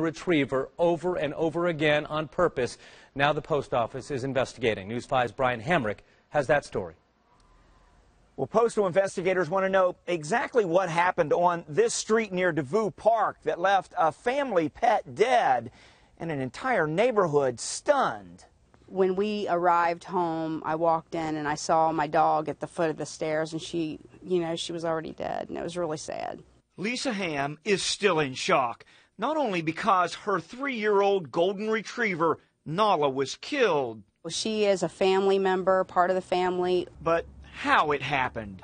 retriever over and over again on purpose. Now the post office is investigating. News 5's Brian Hamrick has that story. Well, postal investigators want to know exactly what happened on this street near Devou Park that left a family pet dead and an entire neighborhood stunned. When we arrived home, I walked in and I saw my dog at the foot of the stairs, and she, you know, she was already dead, and it was really sad. Lisa Hamm is still in shock, not only because her three year old golden retriever, Nala, was killed, She is a family member, part of the family. but how it happened.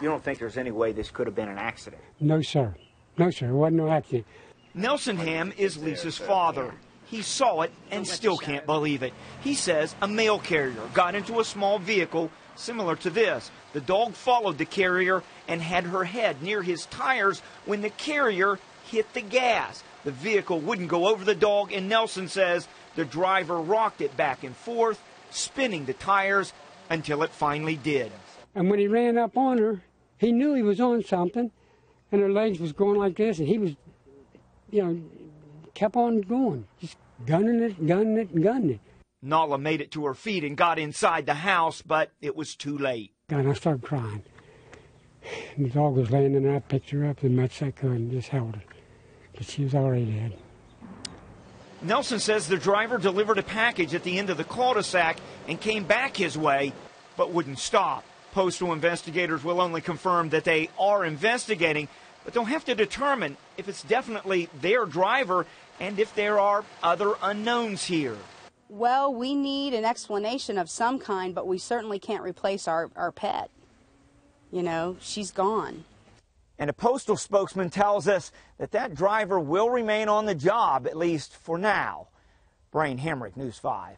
You don't think there's any way this could have been an accident? No, sir. No, sir. It wasn't no accident. Nelson Hamm is Lisa's father. He saw it and still can't believe it. He says a mail carrier got into a small vehicle similar to this. The dog followed the carrier and had her head near his tires when the carrier hit the gas. The vehicle wouldn't go over the dog, and Nelson says the driver rocked it back and forth, spinning the tires until it finally did. And when he ran up on her, he knew he was on something, and her legs was going like this, and he was, you know, kept on going, just gunning it, gunning it, gunning it. Nala made it to her feet and got inside the house, but it was too late. And I started crying. And the dog was laying there, and I picked her up as much as I could and just held her. But she was already dead. Nelson says the driver delivered a package at the end of the cul-de-sac and came back his way, but wouldn't stop. Postal investigators will only confirm that they are investigating, but they'll have to determine if it's definitely their driver and if there are other unknowns here. Well, we need an explanation of some kind, but we certainly can't replace our, our pet. You know, she's gone. And a postal spokesman tells us that that driver will remain on the job, at least for now. Brian Hamrick, News 5.